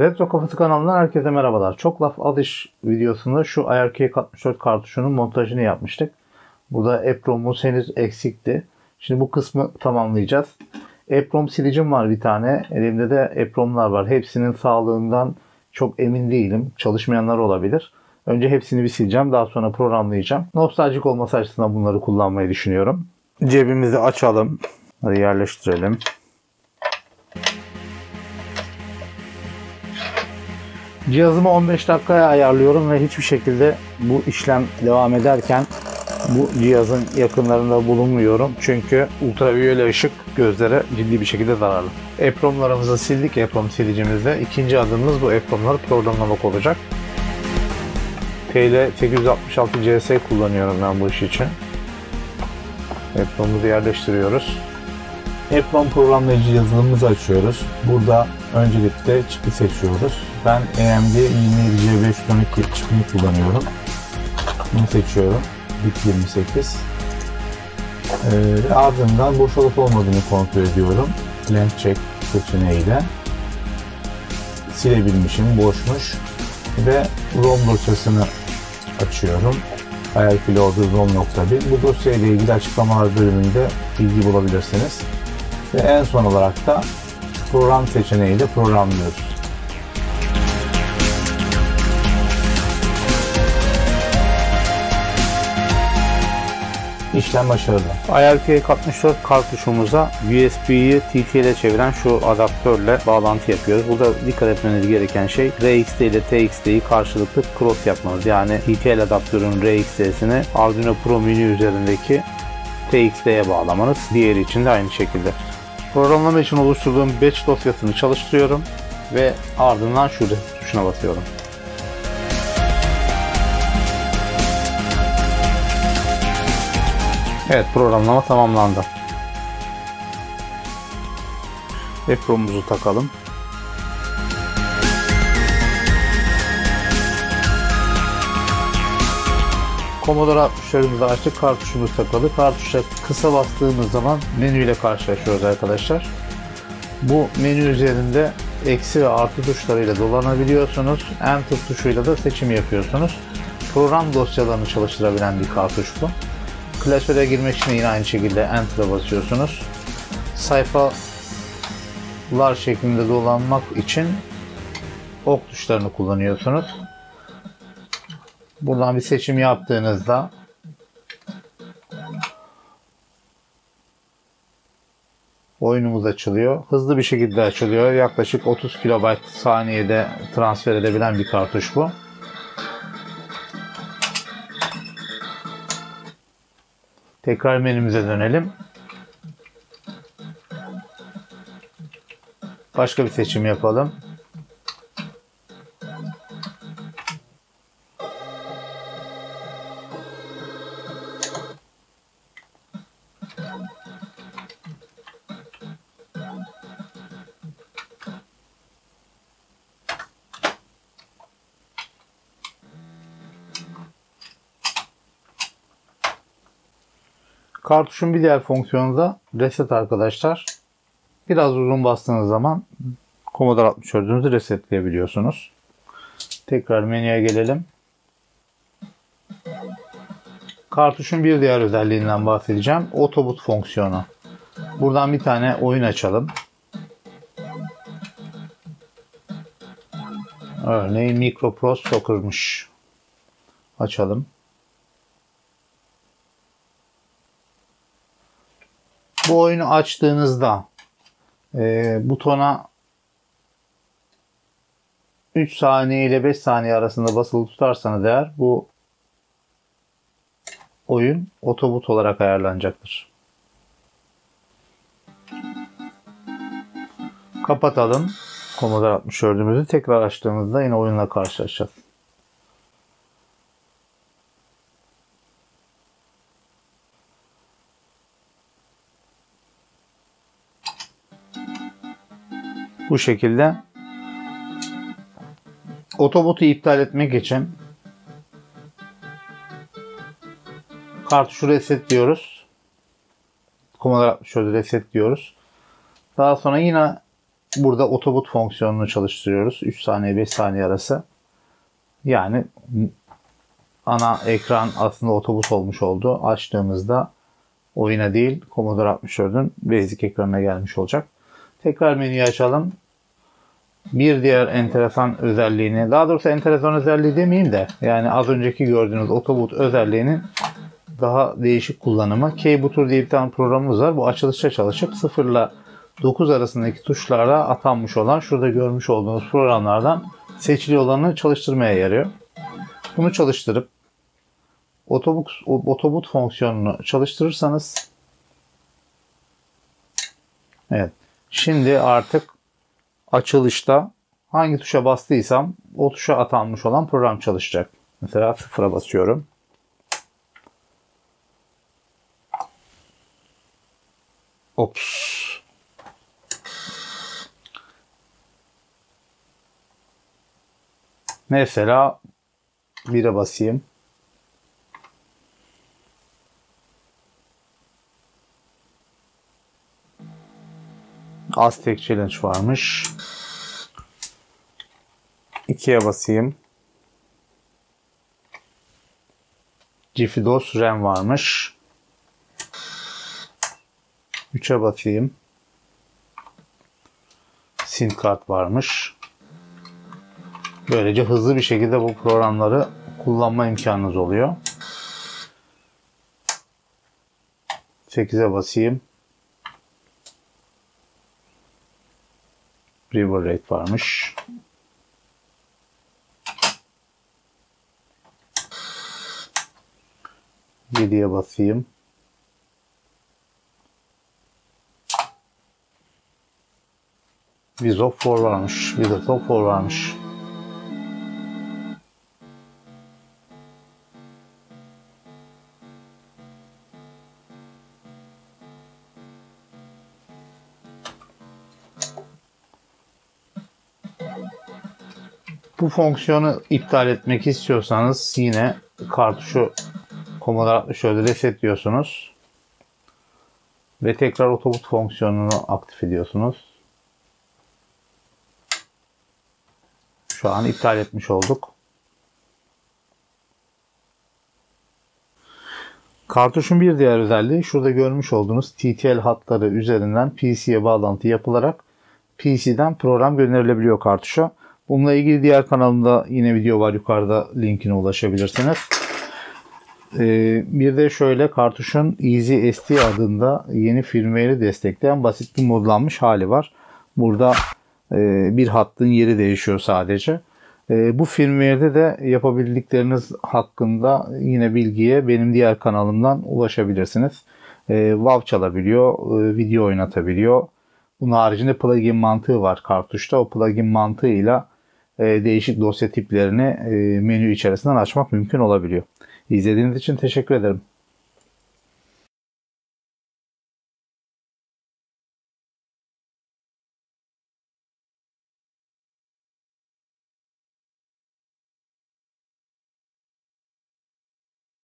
Retro Kafası kanalından herkese merhabalar. Çok laf alış videosunda şu IRK64 kartuşunun montajını yapmıştık. Burada EPROM'umuz henüz eksikti. Şimdi bu kısmı tamamlayacağız. EPROM silicim var bir tane. Elimde de EPROM'lar var. Hepsinin sağlığından çok emin değilim. Çalışmayanlar olabilir. Önce hepsini bir sileceğim. Daha sonra programlayacağım. Nostaljik olması açısından bunları kullanmayı düşünüyorum. Cebimizi açalım. Hadi yerleştirelim. Cihazımı 15 dakikaya ayarlıyorum ve hiçbir şekilde bu işlem devam ederken bu cihazın yakınlarında bulunmuyorum. Çünkü ultraviyole ışık gözlere ciddi bir şekilde zararlı. EPROM'larımızı sildik EPROM silicimizde. İkinci adımımız bu EPROM'ları programlamak olacak. TL866 CS kullanıyorum ben bu iş için. EPROM'umuzu yerleştiriyoruz. EPROM programlayıcı yazılımımızı açıyoruz. Burada öncelikle çipi seçiyoruz. Ben AMD 27C512 çipini kullanıyorum. Bunu seçiyorum. Bit 28. Ee, ardından boş olup olmadığını kontrol ediyorum. Lens check seçeneğiyle. Silebilmişim, boşmuş. Ve ROM dosyasını açıyorum. IRQ Loader ROM.1. Bu dosya ile ilgili açıklamalar bölümünde bilgi bulabilirsiniz. Ve en son olarak da program seçeneğiyle programlıyoruz. İşlem başarılı. IRK64 kartuşumuza USB'yi TTL'e çeviren şu adaptörle bağlantı yapıyoruz. Burada dikkat etmeniz gereken şey RXT ile TXT'yi karşılıklı cross yapmanız. Yani TTL adaptörün RXT'sini Arduino Pro Mini üzerindeki TXT'ye bağlamanız. Diğeri için de aynı şekilde. Programlama için oluşturduğum batch dosyasını çalıştırıyorum ve ardından şurada tuşuna basıyorum. Evet programlama tamamlandı. EPROM'umuzu takalım. Commodore 60'larımızı açtık. Kartuşumuz takılı. Kartuşa kısa bastığımız zaman menü ile karşılaşıyoruz arkadaşlar. Bu menü üzerinde eksi ve artı tuşlarıyla dolanabiliyorsunuz. Enter tuşuyla da seçim yapıyorsunuz. Program dosyalarını çalıştırabilen bir kartuş bu. Klasöre girmek için yine aynı şekilde Enter'a basıyorsunuz. Sayfalar şeklinde dolanmak için ok tuşlarını kullanıyorsunuz. Buradan bir seçim yaptığınızda oyunumuz açılıyor. Hızlı bir şekilde açılıyor. Yaklaşık 30 KB saniyede transfer edebilen bir kartuş bu. Tekrar menümüze dönelim. Başka bir seçim yapalım. Kartuşun bir diğer fonksiyonu da reset arkadaşlar. Biraz uzun bastığınız zaman Commodore 64'ünüzü resetleyebiliyorsunuz. Tekrar menüye gelelim. Kartuşun bir diğer özelliğinden bahsedeceğim. Autoboot fonksiyonu. Buradan bir tane oyun açalım. Örneğin Microprose Soccer'mış. Açalım. Bu oyunu açtığınızda e, butona 3 saniye ile 5 saniye arasında basılı tutarsanız eğer bu oyun otobut olarak ayarlanacaktır. Kapatalım. Commodore 64'ümüzü tekrar açtığımızda yine oyunla karşılaşacağız. Bu şekilde otobotu iptal etmek için kartuşu reset diyoruz. Commodore 64'ü reset diyoruz. Daha sonra yine burada otobot fonksiyonunu çalıştırıyoruz. 3 saniye 5 saniye arası. Yani ana ekran aslında otobüs olmuş oldu. Açtığımızda oyuna değil Commodore 64'ün basic ekranına gelmiş olacak. Tekrar menüyü açalım. Bir diğer enteresan özelliğini, daha doğrusu enteresan özelliği demeyeyim de yani az önceki gördüğünüz otobot özelliğinin daha değişik kullanımı. Keybutur diye bir tane programımız var. Bu açılışta çalışıp 0 ile 9 arasındaki tuşlarla atanmış olan şurada görmüş olduğunuz programlardan seçili olanı çalıştırmaya yarıyor. Bunu çalıştırıp otobut, otobut fonksiyonunu çalıştırırsanız evet şimdi artık açılışta hangi tuşa bastıysam o tuşa atanmış olan program çalışacak. Mesela sıfıra basıyorum. Ops. Mesela 1'e basayım. Aztek Challenge varmış. 2'ye basayım. GeForce RAM varmış. 3'e basayım. SIM kart varmış. Böylece hızlı bir şekilde bu programları kullanma imkanınız oluyor. 8'e basayım. River Rate varmış. Yediye basayım. Wizard of War varmış. Wizard of War varmış. Bu fonksiyonu iptal etmek istiyorsanız yine kartuşu Commodore şöyle resetliyorsunuz. Ve tekrar otobut fonksiyonunu aktif ediyorsunuz. Şu an iptal etmiş olduk. Kartuşun bir diğer özelliği şurada görmüş olduğunuz TTL hatları üzerinden PC'ye bağlantı yapılarak PC'den program gönderilebiliyor kartuşa. Bununla ilgili diğer kanalımda yine video var. Yukarıda linkine ulaşabilirsiniz. Ee, bir de şöyle kartuşun Easy SD adında yeni firmware'i destekleyen basit bir modlanmış hali var. Burada e, bir hattın yeri değişiyor sadece. E, bu firmware'de de yapabildikleriniz hakkında yine bilgiye benim diğer kanalımdan ulaşabilirsiniz. WAV çalabiliyor, e, video oynatabiliyor. Bunun haricinde plugin mantığı var kartuşta. O plugin mantığıyla değişik dosya tiplerini e, menü içerisinden açmak mümkün olabiliyor. İzlediğiniz için teşekkür ederim.